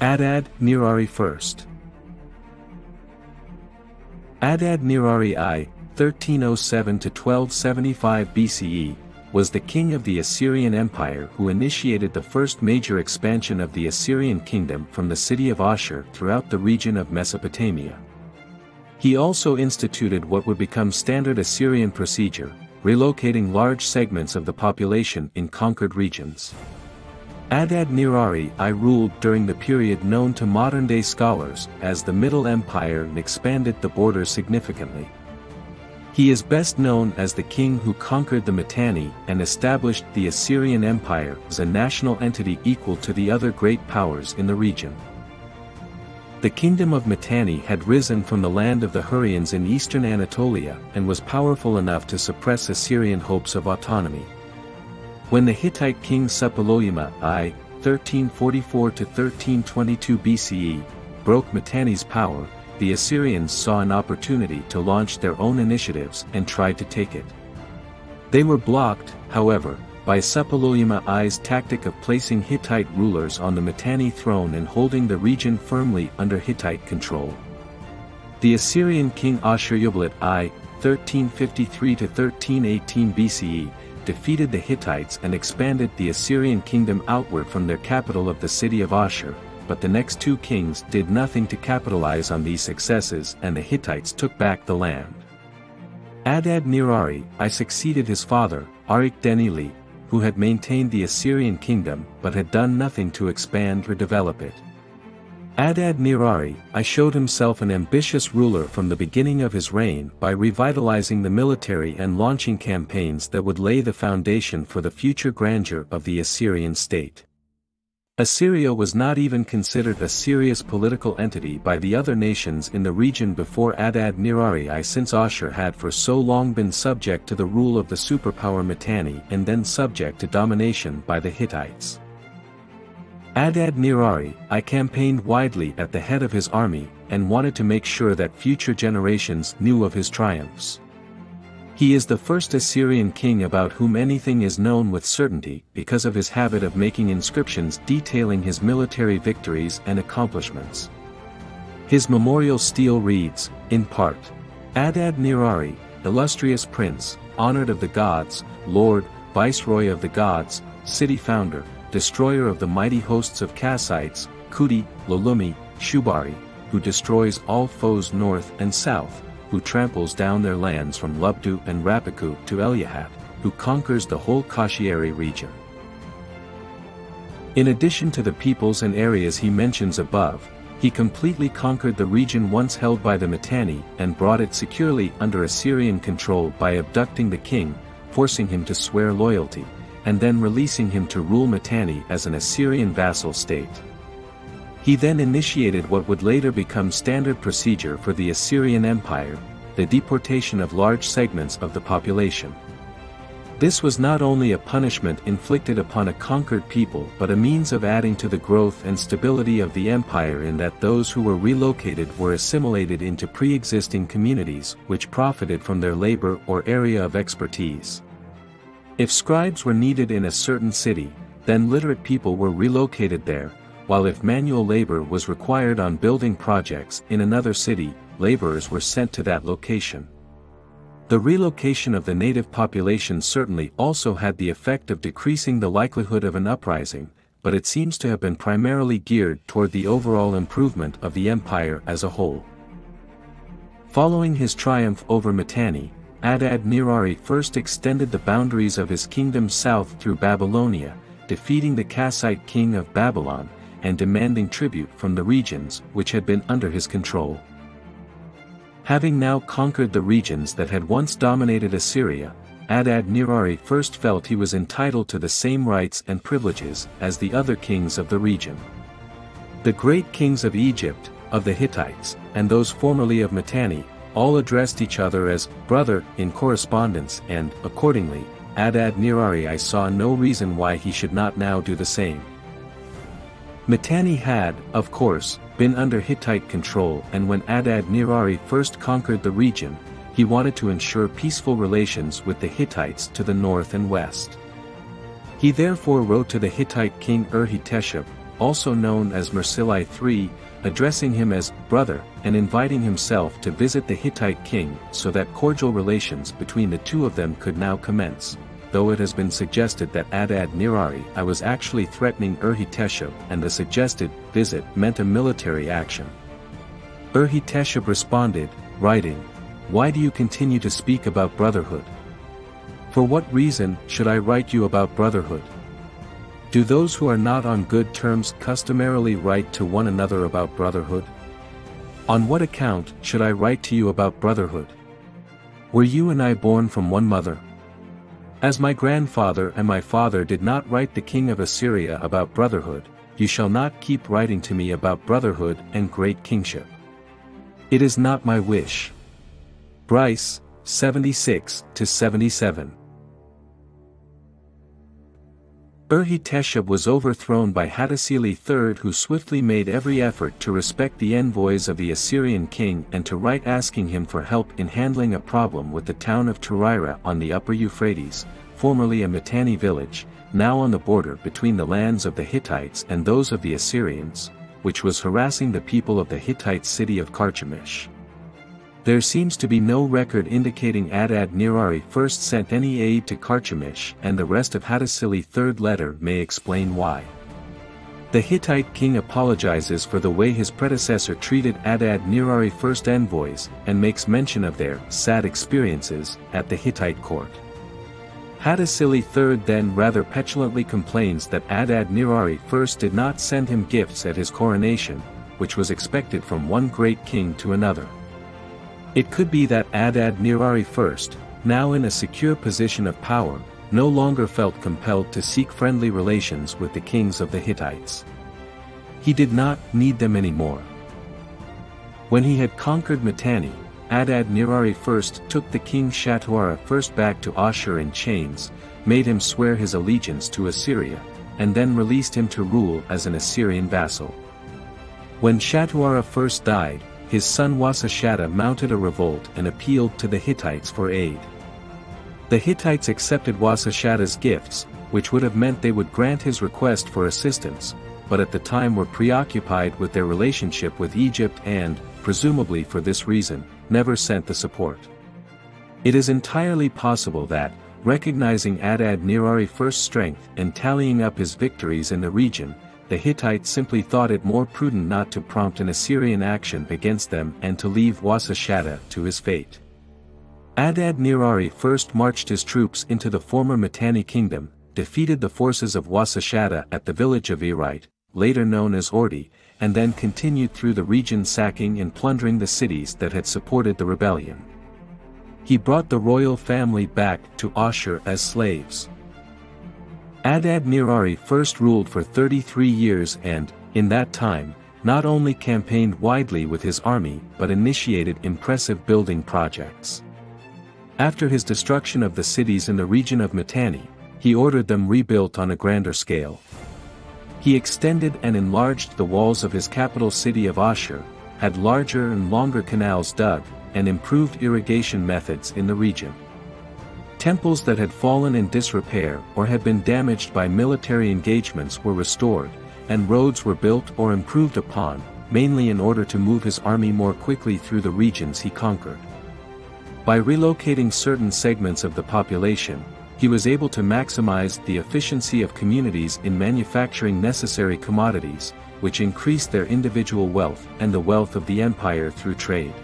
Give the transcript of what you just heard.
Adad Nirari I Adad Nirari I, 1307-1275 BCE, was the king of the Assyrian Empire who initiated the first major expansion of the Assyrian kingdom from the city of Ashur throughout the region of Mesopotamia. He also instituted what would become standard Assyrian procedure, relocating large segments of the population in conquered regions. Adad Nirari I ruled during the period known to modern-day scholars as the Middle Empire and expanded the borders significantly. He is best known as the king who conquered the Mitanni and established the Assyrian Empire as a national entity equal to the other great powers in the region. The kingdom of Mitanni had risen from the land of the Hurrians in eastern Anatolia and was powerful enough to suppress Assyrian hopes of autonomy. When the Hittite king Suppiluliuma I, 1344-1322 BCE, broke Mitanni's power, the Assyrians saw an opportunity to launch their own initiatives and tried to take it. They were blocked, however, by Suppiluliuma I's tactic of placing Hittite rulers on the Mitanni throne and holding the region firmly under Hittite control. The Assyrian king Ashur-uballit I, 1353-1318 BCE, defeated the Hittites and expanded the Assyrian kingdom outward from their capital of the city of Ashur, but the next two kings did nothing to capitalize on these successes and the Hittites took back the land. Adad Nirari I succeeded his father, Arik-Denili, who had maintained the Assyrian kingdom but had done nothing to expand or develop it. Adad Nirari I showed himself an ambitious ruler from the beginning of his reign by revitalizing the military and launching campaigns that would lay the foundation for the future grandeur of the Assyrian state. Assyria was not even considered a serious political entity by the other nations in the region before Adad Nirari I since Ashur had for so long been subject to the rule of the superpower Mitanni and then subject to domination by the Hittites. Adad Nirari I campaigned widely at the head of his army and wanted to make sure that future generations knew of his triumphs. He is the first Assyrian king about whom anything is known with certainty because of his habit of making inscriptions detailing his military victories and accomplishments. His memorial stele reads, in part, Adad Nirari, illustrious prince, honored of the gods, lord, viceroy of the gods, city founder, destroyer of the mighty hosts of Kassites, Kuti, Lulumi, Shubari, who destroys all foes north and south, who tramples down their lands from Lubdu and Rapiku to Eliahat, who conquers the whole Kashieri region. In addition to the peoples and areas he mentions above, he completely conquered the region once held by the Mitanni and brought it securely under Assyrian control by abducting the king, forcing him to swear loyalty, and then releasing him to rule Mitanni as an Assyrian vassal state. He then initiated what would later become standard procedure for the Assyrian Empire, the deportation of large segments of the population. This was not only a punishment inflicted upon a conquered people but a means of adding to the growth and stability of the empire in that those who were relocated were assimilated into pre-existing communities which profited from their labor or area of expertise. If scribes were needed in a certain city, then literate people were relocated there, while if manual labor was required on building projects in another city, laborers were sent to that location. The relocation of the native population certainly also had the effect of decreasing the likelihood of an uprising, but it seems to have been primarily geared toward the overall improvement of the empire as a whole. Following his triumph over Mitanni, Adad Nirari first extended the boundaries of his kingdom south through Babylonia, defeating the Kassite king of Babylon, and demanding tribute from the regions which had been under his control. Having now conquered the regions that had once dominated Assyria, Adad Nirari first felt he was entitled to the same rights and privileges as the other kings of the region. The great kings of Egypt, of the Hittites, and those formerly of Mitanni, all addressed each other as brother in correspondence and, accordingly, Adad Nirari I saw no reason why he should not now do the same. Mitanni had, of course, been under Hittite control and when Adad Nirari first conquered the region, he wanted to ensure peaceful relations with the Hittites to the north and west. He therefore wrote to the Hittite king Urhi-Teshub, also known as Mursili III, addressing him as brother and inviting himself to visit the Hittite king so that cordial relations between the two of them could now commence, though it has been suggested that Adad Nirari I was actually threatening Urhi and the suggested visit meant a military action. Urhi responded, writing, Why do you continue to speak about brotherhood? For what reason should I write you about brotherhood? Do those who are not on good terms customarily write to one another about brotherhood? On what account should I write to you about brotherhood? Were you and I born from one mother? As my grandfather and my father did not write the king of Assyria about brotherhood, you shall not keep writing to me about brotherhood and great kingship. It is not my wish. Bryce, 76 to 77. Urhi was overthrown by Hattusili III who swiftly made every effort to respect the envoys of the Assyrian king and to write asking him for help in handling a problem with the town of Turaira on the upper Euphrates, formerly a Mitanni village, now on the border between the lands of the Hittites and those of the Assyrians, which was harassing the people of the Hittite city of Carchemish. There seems to be no record indicating Adad Nirari first sent any aid to Carchemish and the rest of Hattusili's third letter may explain why. The Hittite king apologizes for the way his predecessor treated Adad Nirari first envoys and makes mention of their sad experiences at the Hittite court. Hattusili III then rather petulantly complains that Adad Nirari first did not send him gifts at his coronation, which was expected from one great king to another. It could be that Adad Nirari I, now in a secure position of power, no longer felt compelled to seek friendly relations with the kings of the Hittites. He did not need them anymore. When he had conquered Mitanni, Adad Nirari I took the king Shatuara I back to Ashur in chains, made him swear his allegiance to Assyria, and then released him to rule as an Assyrian vassal. When Shatuara I died, his son Wasashata mounted a revolt and appealed to the Hittites for aid. The Hittites accepted Wasashata's gifts, which would have meant they would grant his request for assistance, but at the time were preoccupied with their relationship with Egypt and, presumably for this reason, never sent the support. It is entirely possible that, recognizing Adad Nirari first strength and tallying up his victories in the region, the Hittites simply thought it more prudent not to prompt an Assyrian action against them and to leave Wasashata to his fate. Adad Nirari first marched his troops into the former Mitanni kingdom, defeated the forces of Wasashata at the village of Erite, later known as Ordi, and then continued through the region sacking and plundering the cities that had supported the rebellion. He brought the royal family back to Ashur as slaves. Adad Nirari first ruled for 33 years and, in that time, not only campaigned widely with his army but initiated impressive building projects. After his destruction of the cities in the region of Mitanni, he ordered them rebuilt on a grander scale. He extended and enlarged the walls of his capital city of Ashur, had larger and longer canals dug, and improved irrigation methods in the region. Temples that had fallen in disrepair or had been damaged by military engagements were restored, and roads were built or improved upon, mainly in order to move his army more quickly through the regions he conquered. By relocating certain segments of the population, he was able to maximize the efficiency of communities in manufacturing necessary commodities, which increased their individual wealth and the wealth of the empire through trade.